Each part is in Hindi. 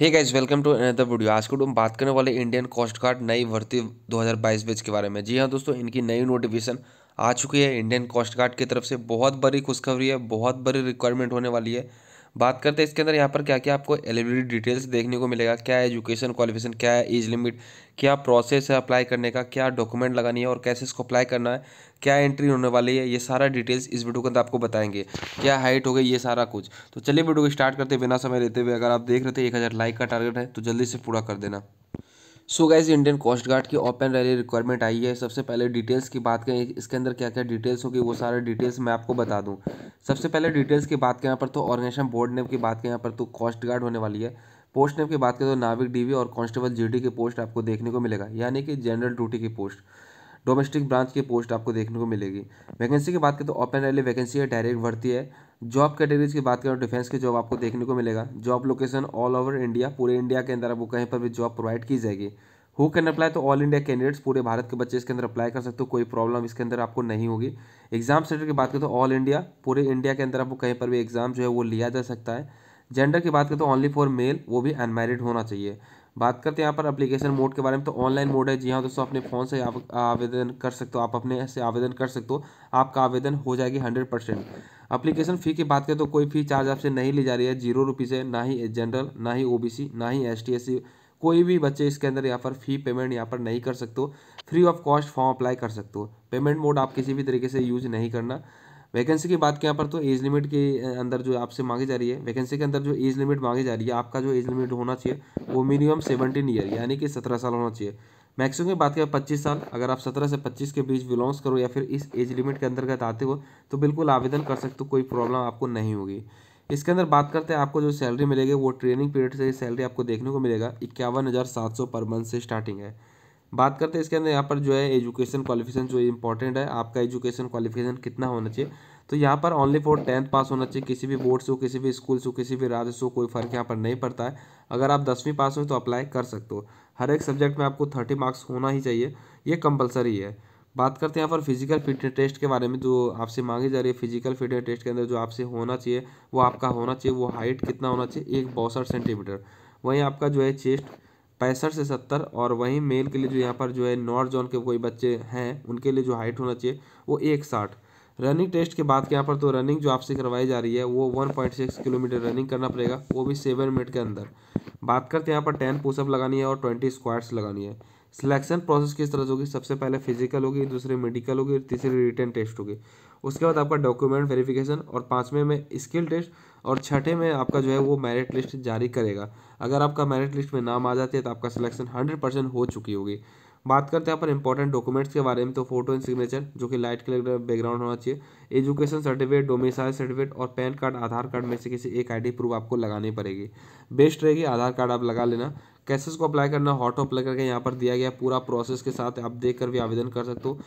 Hey guys welcome to another video आज को हम बात करने वाले इंडियन कोस्ट गार्ड नई भर्ती 2022 बैच के बारे में। जी हाँ दोस्तों, इनकी नई नोटिफिकेशन आ चुकी है। इंडियन कोस्ट गार्ड की तरफ़ से बहुत बड़ी खुशखबरी है, बहुत बड़ी रिक्वायरमेंट होने वाली है। बात करते हैं इसके अंदर यहाँ पर क्या क्या आपको एलिजिबिलिटी डिटेल्स देखने को मिलेगा, क्या एजुकेशन क्वालिफिकेशन क्या है एज लिमिट क्या प्रोसेस है अप्लाई करने का, क्या डॉक्यूमेंट लगानी है और कैसे इसको अप्लाई करना है, क्या एंट्री होने वाली है, ये सारा डिटेल्स इस वीडियो के अंदर आपको बताएँगे, क्या हाइट हो गई, ये सारा कुछ। तो चलिए वीडियो को स्टार्ट करते बिना समय लेते हुए। अगर आप देख रहे थे एक हज़ार लाइक का टारगेट है तो जल्दी से पूरा कर देना। So guys Indian coast guard की ओपन रैली रिक्वायरमेंट आई है। सबसे पहले डिटेल्स की बात करें, इसके अंदर क्या क्या डिटेल्स होगी, वो सारे डिटेल्स मैं आपको बता दूँ। सबसे पहले डिटेल्स की बात करें, यहाँ पर तो ऑर्गेनाइजेशन बोर्ड नेम की बात करें, यहाँ पर तो कोस्ट गार्ड होने वाली है। पोस्ट नेम की बात करें तो नाविक डीवी और कांस्टेबल जीडी की पोस्ट आपको देखने को मिलेगा, यानी कि जनरल ड्यूटी की पोस्ट डोमेस्टिक ब्रांच की पोस्ट आपको देखने को मिलेगी। वैकेंसी की बात करें तो ओपन रैली वैकेंसी है डायरेक्ट भर्ती है। जॉब कैटेगरीज की बात करें तो डिफेंस की जॉब आपको देखने को मिलेगा। Job location all over India पूरे इंडिया के अंदर आपको कहीं पर भी जॉब प्रोवाइड की जाएगी। हु कैन अप्लाई तो ऑल इंडिया कैंडिडेट्स पूरे भारत के बच्चे इसके अंदर अप्लाई कर सकते हो, कोई प्रॉब्लम इसके अंदर आपको नहीं होगी। एग्ज़ाम सेंटर की बात करें तो ऑल इंडिया पूरे इंडिया के अंदर आपको कहीं पर भी एग्ज़ाम जो है वो लिया जा सकता है। जेंडर की बात करें तो ओनली फॉर मेल वो भी अनमेरिड होना चाहिए। बात करते हैं यहाँ पर एप्लीकेशन मोड के बारे में तो ऑनलाइन मोड है। जी हाँ दोस्तों, अपने फ़ोन से आप आवेदन कर सकते हो, आप अपने से आवेदन कर सकते हो। आपका आवेदन हो जाएगी हंड्रेड परसेंट अप्लीकेशन फ़ी की बात करें तो कोई फ़ी चार्ज आपसे नहीं ली जा रही है। ज़ीरो रुपीज़ है, ना ही जनरल ना ही ओबीसी ना ही एस टी कोई भी बच्चे इसके अंदर यहाँ पर फ़ी पेमेंट यहाँ पर नहीं कर सकते हो। Free of cost form apply कर सकते हो। पेमेंट मोड आप किसी भी तरीके से यूज़ नहीं करना। वैकेंसी की बात के यहाँ पर तो एज लिमिट के अंदर जो आपसे मांगी जा रही है वैकेंसी के अंदर जो एज लिमिट मांगी जा रही है, आपका जो एज लिमिट होना चाहिए, वो मिनिमम सेवनटीन ईयर यानी कि सत्रह साल होना चाहिए। मैक्सिमम की बात करें पच्चीस साल, अगर आप सत्रह से पच्चीस के बीच बिलोंग्स करो या फिर इस एज लिमिट के अंतर्गत आते हो तो बिल्कुल आवेदन कर सकते हो, कोई प्रॉब्लम आपको नहीं होगी। इसके अंदर बात करते हैं आपको जो सैलरी मिलेगी, वो ट्रेनिंग पीरियड से सैलरी आपको देखने को मिलेगा। इक्यावन हज़ार सात सौ पर मंथ से स्टार्टिंग है। बात करते हैं इसके अंदर यहाँ पर जो है एजुकेशन क्वालिफिकेशन जो इंपॉर्टेंट है, आपका एजुकेशन क्वालिफिकेशन कितना होना चाहिए। तो यहाँ पर ओनली फॉर टेंथ पास होना चाहिए। किसी भी बोर्ड से हो, किसी भी स्कूल से हो, किसी भी राज्य से हो, कोई फ़र्क यहाँ पर नहीं पड़ता है। अगर आप दसवीं पास हो तो अप्लाई कर सकते हो। हर एक सब्जेक्ट में आपको थर्टी मार्क्स होना ही चाहिए। ये कंपलसरी है। बात करते हैं यहाँ पर फ़िज़िकल फिटनेस टेस्ट के बारे में, जो आपसे मांगी जा रही है फ़िज़िकल फिटनेस टेस्ट के अंदर जो आपसे होना चाहिए, वो आपका होना चाहिए, वो हाइट कितना होना चाहिए, एक बौसठ सेंटीमीटर वहीं आपका जो है चेस्ट पैंसठ से सत्तर और वहीं मेल के लिए जो यहाँ पर जो है नॉर्थ जोन के कोई बच्चे हैं, उनके लिए जो हाइट होना चाहिए, वो एक साठ. रनिंग टेस्ट के के यहाँ पर तो रनिंग जो आपसे करवाई जा रही है, वो one point six kilometre running करना पड़ेगा, वो भी सेवन मिनट के अंदर. बात करते हैं यहाँ पर टेन पुशअप लगानी है और ट्वेंटी स्क्वाड्स लगानी है. सिलेक्शन प्रोसेस किस तरह से होगी? सबसे पहले फ़िज़िकल होगी, दूसरी मेडिकल होगी, तीसरी रिटर्न टेस्ट होगी। उसके बाद आपका डॉक्यूमेंट वेरिफिकेशन और पाँचवें में स्किल टेस्ट और छठे में आपका जो है वो मेरिट लिस्ट जारी करेगा। अगर आपका मेरिट लिस्ट में नाम आ जाते हैं तो आपका सिलेक्शन हंड्रेड परसेंट हो चुकी होगी। बात करते हैं पर इंपॉर्टेंट डॉक्यूमेंट्स के बारे में तो फ़ोटो एंड सिग्नेचर जो कि लाइट कलर बैकग्राउंड होना चाहिए। एजुकेशन सर्टिफिकेट डोमिसाइल सर्टिफिकेट और पैन कार्ड आधार कार्ड में से किसी एक आईडी प्रूफ आपको लगानी पड़ेगी। बेस्ट रहेगी, आधार कार्ड आप लगा लेना। कैसे इसको अप्लाई करना हॉट अप्लाई करके यहाँ पर दिया गया पूरा प्रोसेस के साथ आप देख कर भी आवेदन कर सकते हो।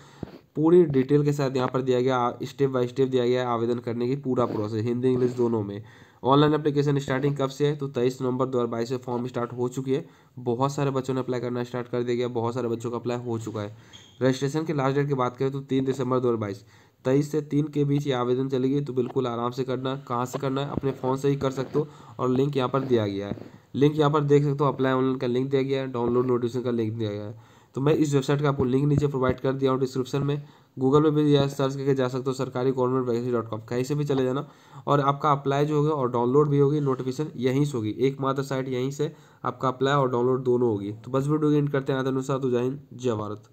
पूरी डिटेल के साथ यहाँ पर दिया गया स्टेप बाय स्टेप दिया गया आवेदन करने की पूरा प्रोसेस हिंदी, इंग्लिश दोनों में। ऑनलाइन एप्लीकेशन स्टार्टिंग कब से है? तो तेईस नवंबर दो हज़ार बाईस से फॉर्म स्टार्ट हो चुकी है। बहुत सारे बच्चों ने अप्लाई करना स्टार्ट कर दिया गया, बहुत सारे बच्चों का अप्लाई हो चुका है। रजिस्ट्रेशन की लास्ट डेट की बात करें तो तीन दिसंबर दो हज़ार बाईस। तेईस से तीन के बीच ये आवेदन चलेगी तो बिल्कुल आराम से करना, कहाँ से करना है, अपने फ़ोन से ही कर सकते हो और लिंक यहाँ पर दिया गया है। लिंक यहाँ पर देख सकते हो अप्लाई ऑनलाइन का लिंक दिया गया है डाउनलोड नोटिफिकेशन का लिंक दिया गया है। तो मैं इस वेबसाइट का आपको लिंक नीचे प्रोवाइड कर दिया हूँ डिस्क्रिप्शन में। गूगल में भी सर्च करके जा सकते हो, सरकारी गवर्नमेंट वैकेंसी डॉट कॉम कहीं से भी चले जाना और आपका अप्लाई जो होगा और डाउनलोड भी होगी नोटिफिकेशन यहीं से होगी। एक मात्र साइट यहीं से आपका अप्लाई और डाउनलोड दोनों होगी। तो बस वीडियो एंड करते हैं। अनुसार तो जय हिंद, जय भारत।